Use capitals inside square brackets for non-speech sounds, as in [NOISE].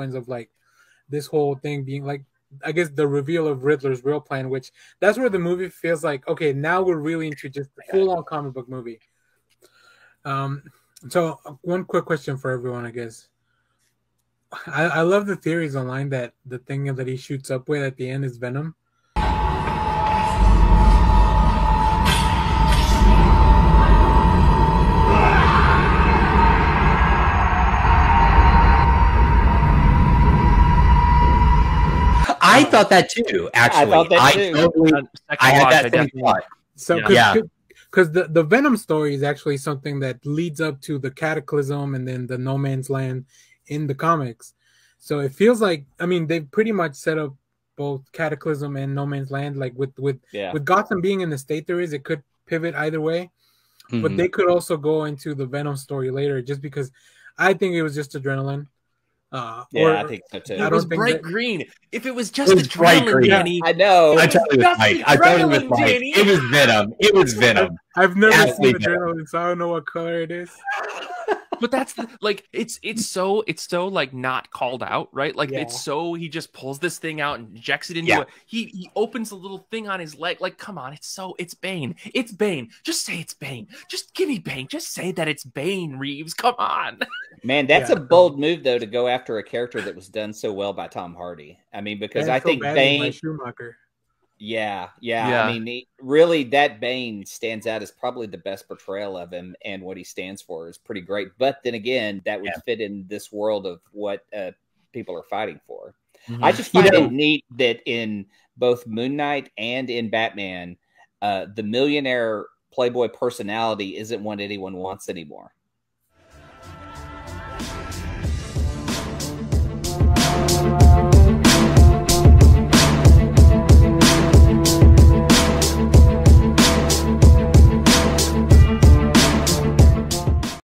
sequence of like this whole thing being like I guess the reveal of Riddler's real plan, which that's where the movie feels like okay, now we're really into just a full on comic book movie. Um, so one quick question for everyone, I guess. I, I love the theories online that the thing that he shoots up with at the end is Venom. I thought that too. Actually, I, that too. totally. I had that same thought. So, cause, yeah, because the the Venom story is actually something that leads up to the Cataclysm and then the No Man's Land in the comics. So it feels like I mean they've pretty much set up both Cataclysm and No Man's Land. Like with with yeah. with Gotham being in the state there is, it could pivot either way. Mm-hmm. But they could also go into the Venom story later, just because I think it was just adrenaline. Uh, yeah, or, I think so too. It was bright that... green. If it was just it was adrenaline, Danny, I know. I totally was right. I totally was right. It was Venom. It was Venom. [LAUGHS] I've never Absolutely seen adrenaline, so I don't know what color it is. [LAUGHS] but that's the, like it's it's so it's so like not called out, right? Like yeah. it's so he just pulls this thing out and injects it into yeah. it. He he opens a little thing on his leg. Like, come on, it's so it's Bane. It's Bane. Just say it's Bane. Just give me Bane. Just say that it's Bane, Reeves. Come on. [LAUGHS] Man, that's yeah. a bold move though to go after a character that was done so well by Tom Hardy. I mean, because I think Bane Schumacher. Yeah, yeah, yeah. I mean, he, really, that Bane stands out as probably the best portrayal of him, and what he stands for is pretty great. But then again, that would yeah. fit in this world of what uh, people are fighting for. Mm-hmm. I just find you know, it neat that in both Moon Knight and in Batman, uh, the millionaire playboy personality isn't what anyone wants anymore.